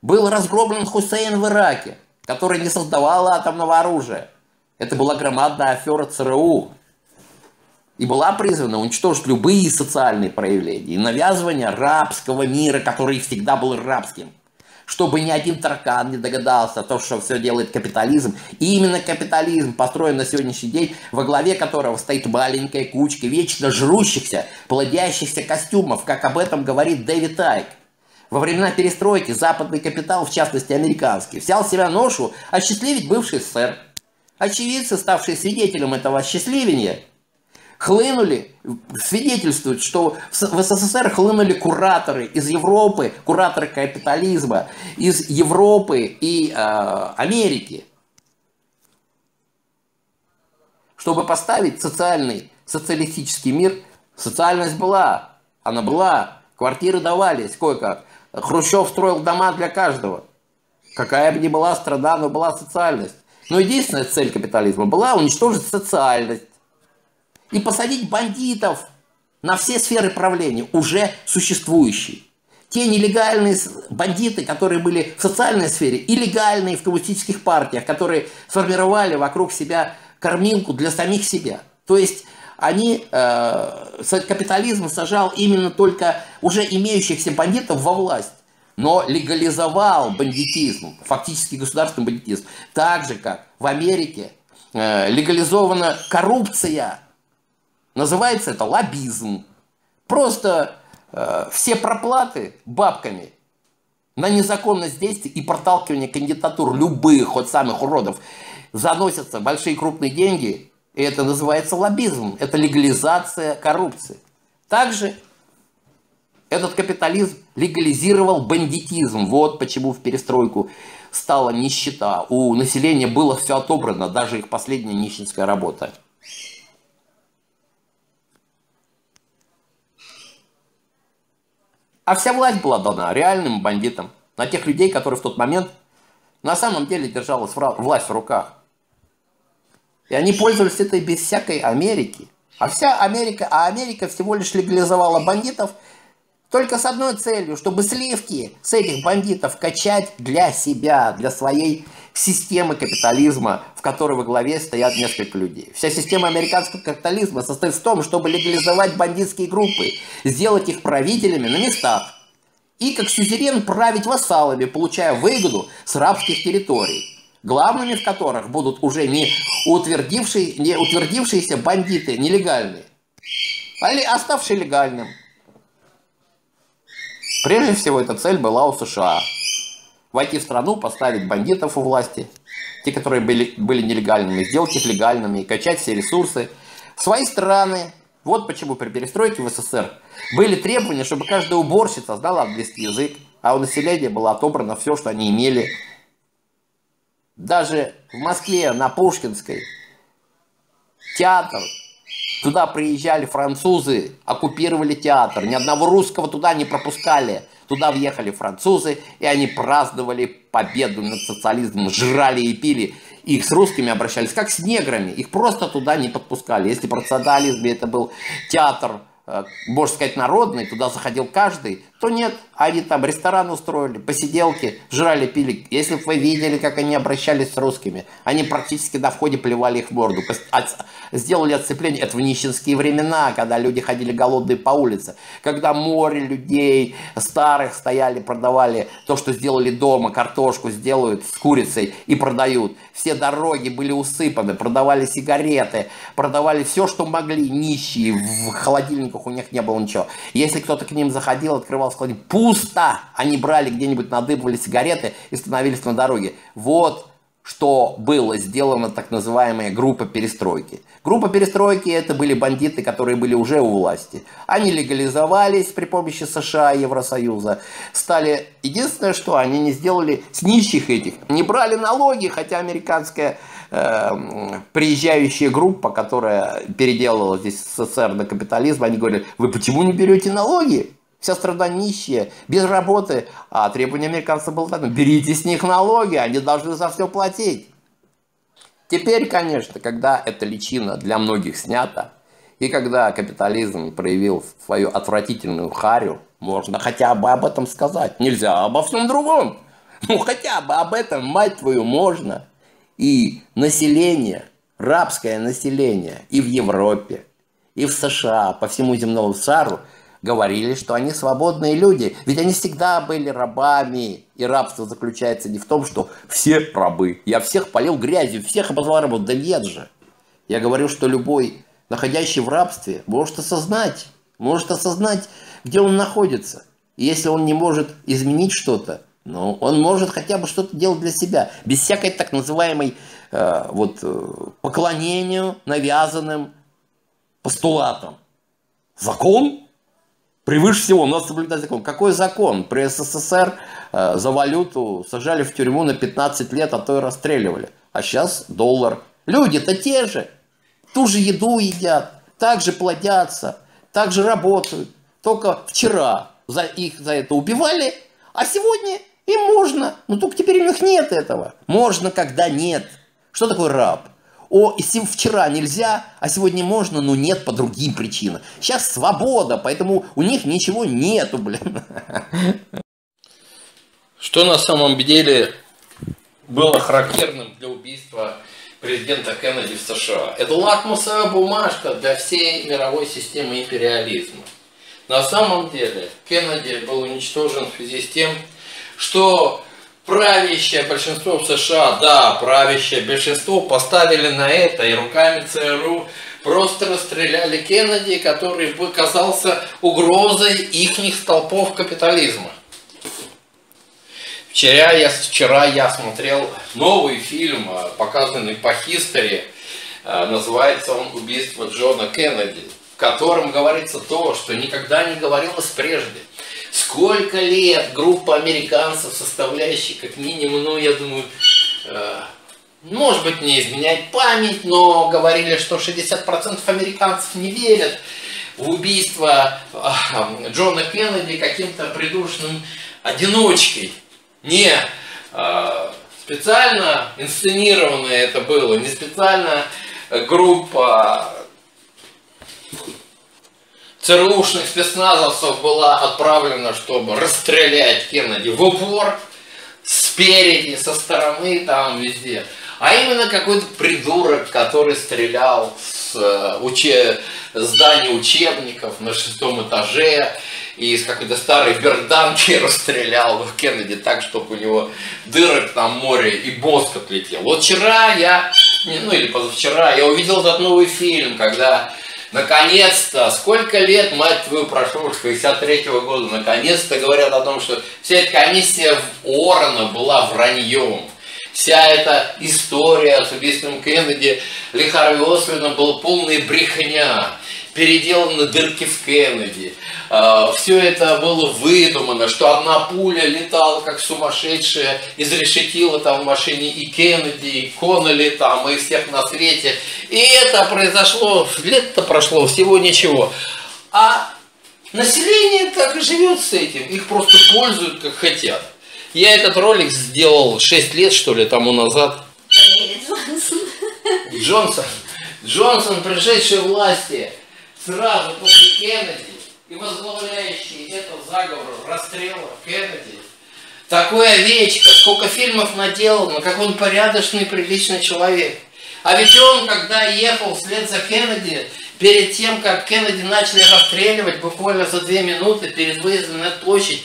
Был разгромлен Хусейн в Ираке, который не создавал атомного оружия. Это была громадная афера ЦРУ. И была призвана уничтожить любые социальные проявления и навязывание рабского мира, который всегда был рабским. Чтобы ни один таракан не догадался, то, что все делает капитализм. И именно капитализм построен на сегодняшний день, во главе которого стоит маленькая кучка вечно жрущихся, плодящихся костюмов, как об этом говорит Дэвид Айк. Во времена перестройки западный капитал, в частности американский, взял себя ношу осчастливить бывший СССР. Очевидцы, ставшие свидетелем этого осчастливения, хлынули, свидетельствуют, что в СССР хлынули кураторы из Европы, кураторы капитализма из Европы и э, Америки, чтобы поставить социальный, социалистический мир. Социальность была, она была, квартиры давались кое-как. Хрущев строил дома для каждого. Какая бы ни была страна, но была социальность. Но единственная цель капитализма была уничтожить социальность и посадить бандитов на все сферы правления, уже существующие. Те нелегальные бандиты, которые были в социальной сфере, и легальные в коммунистических партиях, которые сформировали вокруг себя кормилку для самих себя. То есть они, э, капитализм сажал именно только уже имеющихся бандитов во власть, но легализовал бандитизм, фактически государственный бандитизм. Так же, как в Америке э, легализована коррупция, называется это лоббизм. Просто э, все проплаты бабками на незаконность действий и проталкивание кандидатур любых, хоть самых уродов, заносятся большие крупные деньги и это называется лоббизм, это легализация коррупции. Также этот капитализм легализировал бандитизм. Вот почему в перестройку стала нищета. У населения было все отобрано, даже их последняя нищенская работа. А вся власть была дана реальным бандитам. На тех людей, которые в тот момент на самом деле держалась власть в руках. И они пользовались этой без всякой Америки. А вся Америка, а Америка всего лишь легализовала бандитов только с одной целью, чтобы сливки с этих бандитов качать для себя, для своей системы капитализма, в которой во главе стоят несколько людей. Вся система американского капитализма состоит в том, чтобы легализовать бандитские группы, сделать их правителями на местах и как сюзерен править вассалами, получая выгоду с рабских территорий главными в которых будут уже не, утвердившие, не утвердившиеся бандиты нелегальные, а оставшие легальным. Прежде всего, эта цель была у США. Войти в страну, поставить бандитов у власти, те, которые были, были нелегальными, сделать их легальными и качать все ресурсы в свои страны. Вот почему при перестройке в СССР были требования, чтобы каждая уборщица знала английский язык, а у населения было отобрано все, что они имели даже в Москве на Пушкинской театр, туда приезжали французы, оккупировали театр, ни одного русского туда не пропускали. Туда въехали французы, и они праздновали победу над социализмом, жрали и пили. Их с русскими обращались как с неграми, их просто туда не подпускали. Если при социализме это был театр, э, можно сказать, народный, туда заходил каждый, то нет. Они там ресторан устроили, посиделки, жрали, пили. Если бы вы видели, как они обращались с русскими, они практически на входе плевали их в морду. Сделали отцепление. Это в нищенские времена, когда люди ходили голодные по улице. Когда море людей старых стояли, продавали то, что сделали дома, картошку сделают с курицей и продают. Все дороги были усыпаны, продавали сигареты, продавали все, что могли, нищие, в холодильниках у них не было ничего. Если кто-то к ним заходил, открывал холодильник, пусто! Они брали где-нибудь, надыбывали сигареты и становились на дороге. Вот что было сделано так называемая группа перестройки. Группа перестройки это были бандиты, которые были уже у власти. Они легализовались при помощи США и Евросоюза. Стали... Единственное, что они не сделали с нищих этих. Не брали налоги, хотя американская э, приезжающая группа, которая переделала здесь СССР на капитализм, они говорили, вы почему не берете налоги? Вся страна нищая, без работы. А требование американцев было так, берите с них налоги, они должны за все платить. Теперь, конечно, когда эта личина для многих снята, и когда капитализм проявил свою отвратительную харю, можно хотя бы об этом сказать. Нельзя обо всем другом. Ну хотя бы об этом, мать твою, можно. И население, рабское население и в Европе, и в США, по всему земному шару – говорили, что они свободные люди. Ведь они всегда были рабами. И рабство заключается не в том, что все рабы. Я всех полил грязью, всех обозвал рабом. Да нет же. Я говорю, что любой, находящий в рабстве, может осознать, может осознать, где он находится. И если он не может изменить что-то, ну, он может хотя бы что-то делать для себя, без всякой так называемой э, вот, э, поклонению навязанным постулатам. Закон Превыше всего, надо соблюдать закон. Какой закон? При СССР э, за валюту сажали в тюрьму на 15 лет, а то и расстреливали. А сейчас доллар. Люди-то те же. Ту же еду едят, так же плодятся, так же работают. Только вчера за их за это убивали, а сегодня им можно. Но только теперь у них нет этого. Можно, когда нет. Что такое раб? О, вчера нельзя, а сегодня можно, но нет по другим причинам. Сейчас свобода, поэтому у них ничего нету, блин. Что на самом деле было характерным для убийства президента Кеннеди в США? Это лакмусовая бумажка для всей мировой системы империализма. На самом деле Кеннеди был уничтожен в связи с тем, что правящее большинство в США, да, правящее большинство поставили на это и руками ЦРУ. Просто расстреляли Кеннеди, который бы угрозой ихних столпов капитализма. Вчера я, вчера я смотрел новый фильм, э, показанный по History, э, называется он «Убийство Джона Кеннеди», в котором говорится то, что никогда не говорилось прежде – Сколько лет группа американцев, составляющих как минимум, ну, я думаю, э, может быть, не изменять память, но говорили, что 60% американцев не верят в убийство э, Джона Кеннеди каким-то придушенным одиночкой. Не э, специально инсценированное это было, не специально группа ЦРУшных спецназовцев была отправлена, чтобы расстрелять Кеннеди в упор, спереди, со стороны, там везде. А именно какой-то придурок, который стрелял с э, уче... здания учебников на шестом этаже и из какой-то старой берданки расстрелял в Кеннеди так, чтобы у него дырок там море и мозг отлетел. Вот вчера я, ну или позавчера, я увидел этот новый фильм, когда Наконец-то, сколько лет, мать твою, прошло, 63-го года, наконец-то говорят о том, что вся эта комиссия Уоррена была враньем. Вся эта история с убийством Кеннеди Ли Харви Освальдом была полная брехня переделаны дырки в Кеннеди. А, Все это было выдумано, что одна пуля летала как сумасшедшая, изрешетила там в машине и Кеннеди, и Коннелли там, и всех на свете. И это произошло, лет-то прошло, всего ничего. А население так и живет с этим, их просто пользуют как хотят. Я этот ролик сделал 6 лет, что ли, тому назад. Джонсон. Джонсон. Джонсон, пришедший власти, сразу после Кеннеди и возглавляющий этот заговор расстрела Кеннеди, такой овечка, сколько фильмов наделано, как он порядочный, приличный человек. А ведь он, когда ехал вслед за Кеннеди, перед тем, как Кеннеди начали расстреливать буквально за две минуты перед выездом на площадь,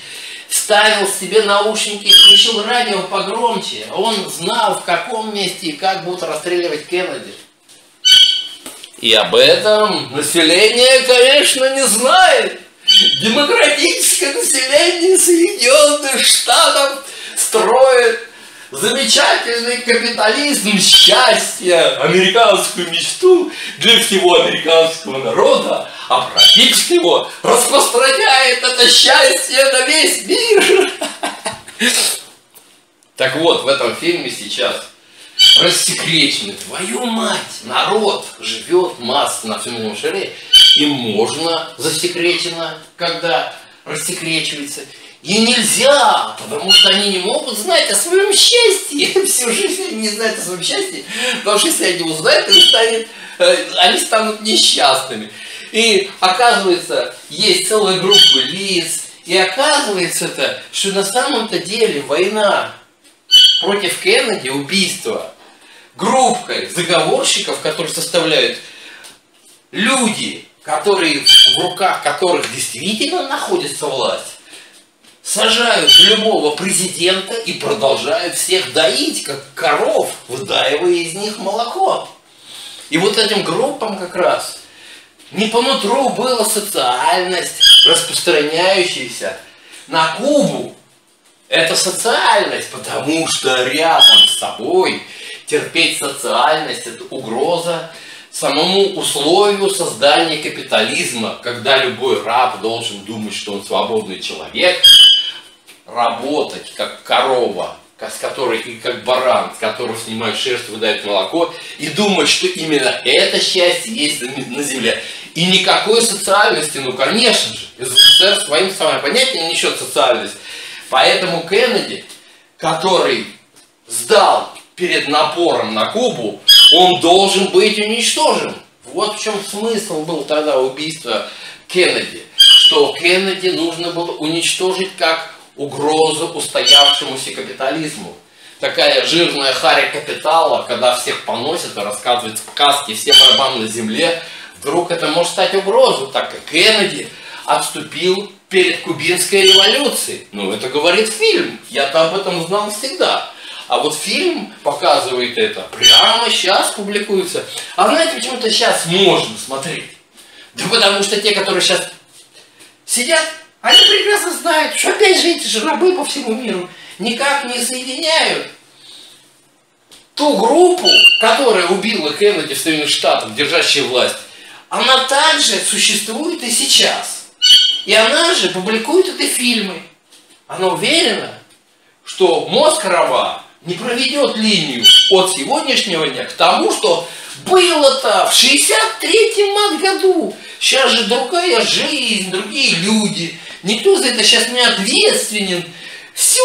ставил себе наушники включил радио погромче. Он знал, в каком месте и как будут расстреливать Кеннеди. И об этом население, конечно, не знает. Демократическое население Соединенных Штатов строит замечательный капитализм счастья, американскую мечту для всего американского народа, а правительство его распространяет это счастье на весь мир. Так вот, в этом фильме сейчас рассекречены. Твою мать, народ живет масса на всем этом шаре, и можно засекречено, когда рассекречивается. И нельзя, потому что они не могут знать о своем счастье. Всю жизнь они не знают о своем счастье, потому что если они узнают, они, станет, э, они станут несчастными. И оказывается, есть целая группа лиц, и оказывается это, что на самом-то деле война против Кеннеди, убийство, группкой заговорщиков, которые составляют люди, которые в руках которых действительно находится власть, сажают любого президента и продолжают всех доить, как коров, выдаивая из них молоко. И вот этим группам как раз не по нутру была социальность, распространяющаяся на Кубу. Это социальность, потому что рядом с собой терпеть социальность – это угроза самому условию создания капитализма, когда любой раб должен думать, что он свободный человек, работать как корова, с которой и как баран, с которого снимают шерсть, выдают молоко, и думать, что именно это счастье есть на земле. И никакой социальности, ну конечно же, СССР своим самым понятием несет социальность. Поэтому Кеннеди, который сдал перед напором на Кубу, он должен быть уничтожен. Вот в чем смысл был тогда убийства Кеннеди. Что Кеннеди нужно было уничтожить как угрозу устоявшемуся капитализму. Такая жирная харя капитала, когда всех поносят и рассказывают сказки всем рабам на земле, вдруг это может стать угрозой, так как Кеннеди отступил перед кубинской революцией. Ну, это говорит фильм. Я-то об этом знал всегда. А вот фильм показывает это. Прямо сейчас публикуется. А знаете, почему-то сейчас можно смотреть? Да потому что те, которые сейчас сидят, они прекрасно знают, что опять же эти же рабы по всему миру никак не соединяют ту группу, которая убила Кеннеди в Соединенных Штатах, держащая власть, она также существует и сейчас. И она же публикует эти фильмы. Она уверена, что мозг раба не проведет линию от сегодняшнего дня к тому, что было-то в 63-м году. Сейчас же другая жизнь, другие люди. Никто за это сейчас не ответственен. Все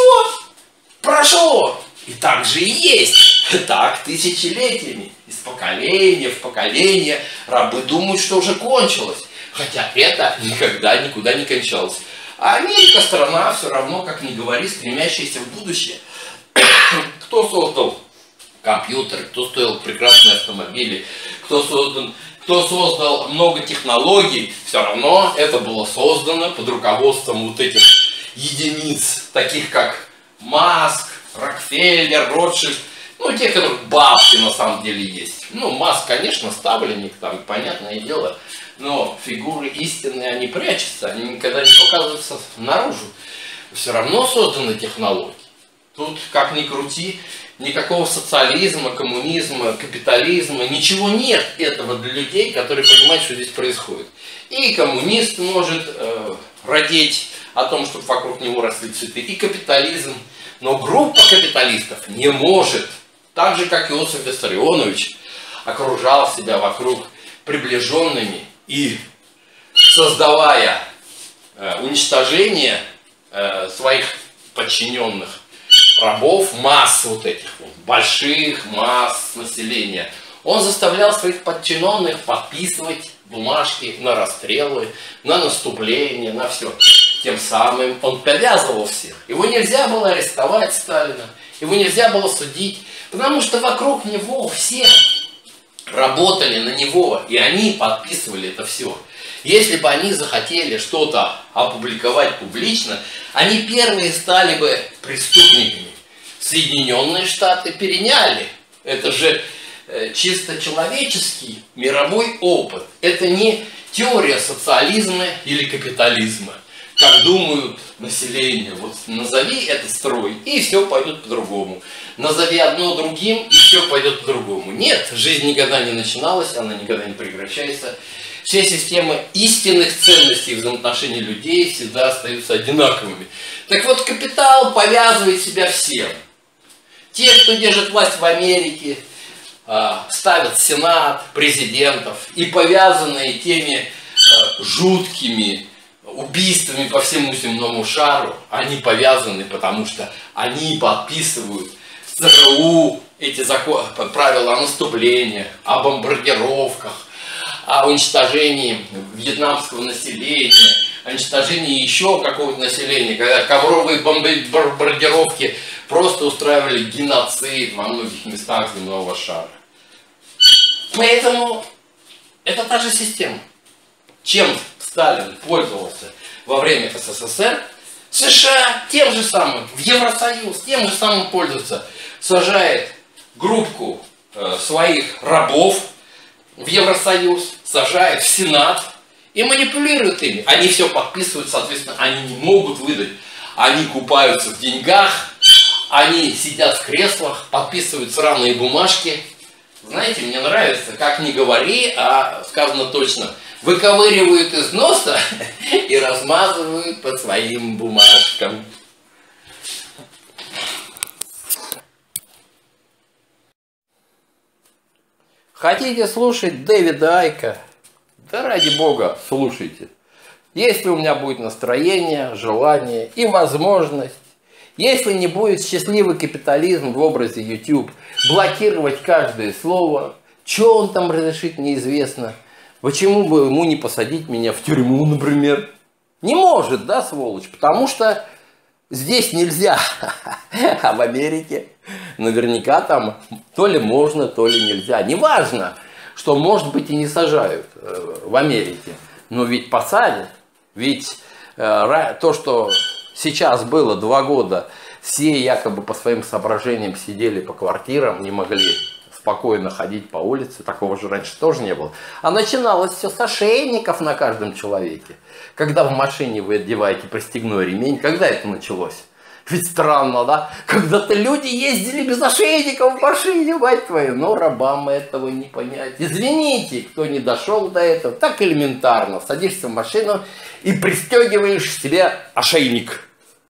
прошло. И так же и есть. Так тысячелетиями. Из поколения в поколение рабы думают, что уже кончилось. Хотя это никогда никуда не кончалось. А Америка страна все равно, как ни говори, стремящаяся в будущее – кто создал компьютеры, кто стоил прекрасные автомобили, кто создан кто создал много технологий, все равно это было создано под руководством вот этих единиц, таких как Маск, Рокфеллер, Ротшильд, ну, те, которых бабки на самом деле есть. Ну, Маск, конечно, ставленник, там, понятное дело, но фигуры истинные, они прячутся, они никогда не показываются наружу. Все равно созданы технологии. Тут, как ни крути, никакого социализма, коммунизма, капитализма, ничего нет этого для людей, которые понимают, что здесь происходит. И коммунист может э, родить о том, чтобы вокруг него росли цветы, и капитализм. Но группа капиталистов не может, так же, как Иосиф Виссарионович, окружал себя вокруг приближенными и создавая э, уничтожение э, своих подчиненных, рабов, масс вот этих вот, больших масс населения, он заставлял своих подчиненных подписывать бумажки на расстрелы, на наступление, на все. Тем самым он повязывал всех. Его нельзя было арестовать Сталина, его нельзя было судить, потому что вокруг него все работали на него, и они подписывали это все. Если бы они захотели что-то опубликовать публично, они первые стали бы преступниками. Соединенные Штаты переняли. Это же э, чисто человеческий мировой опыт. Это не теория социализма или капитализма, как думают население. Вот назови это строй, и все пойдет по-другому. Назови одно другим, и все пойдет по-другому. Нет, жизнь никогда не начиналась, она никогда не прекращается. Все системы истинных ценностей взаимоотношений людей всегда остаются одинаковыми. Так вот, капитал повязывает себя всем. Те, кто держит власть в Америке, а, ставят сенат, президентов и повязанные теми а, жуткими убийствами по всему земному шару, они повязаны, потому что они подписывают ЦРУ эти законы, правила о наступлении, о бомбардировках, о уничтожении вьетнамского населения, о уничтожении еще какого-то населения, когда ковровые бомбардировки просто устраивали геноцид во многих местах земного шара. Поэтому это та же система. Чем Сталин пользовался во время СССР, США тем же самым, в Евросоюз тем же самым пользуется. Сажает группку э, своих рабов, в Евросоюз, сажает в Сенат и манипулирует ими. Они все подписывают, соответственно, они не могут выдать. Они купаются в деньгах, они сидят в креслах, подписывают сраные бумажки. Знаете, мне нравится, как не говори, а сказано точно. Выковыривают из носа и размазывают по своим бумажкам. Хотите слушать Дэвида Айка? Да ради бога, слушайте. Если у меня будет настроение, желание и возможность, если не будет счастливый капитализм в образе YouTube, блокировать каждое слово, что он там разрешит, неизвестно. Почему бы ему не посадить меня в тюрьму, например? Не может, да, сволочь? Потому что здесь нельзя, а в Америке наверняка там то ли можно, то ли нельзя. Неважно, что, может быть, и не сажают э, в Америке, но ведь посадят. Ведь э, то, что сейчас было два года, все якобы по своим соображениям сидели по квартирам, не могли спокойно ходить по улице, такого же раньше тоже не было. А начиналось все с ошейников на каждом человеке. Когда в машине вы одеваете пристегной ремень, когда это началось? Ведь странно, да? Когда-то люди ездили без ошейников в машине, мать твою. Но рабам этого не понять. Извините, кто не дошел до этого. Так элементарно. Садишься в машину и пристегиваешь себе ошейник.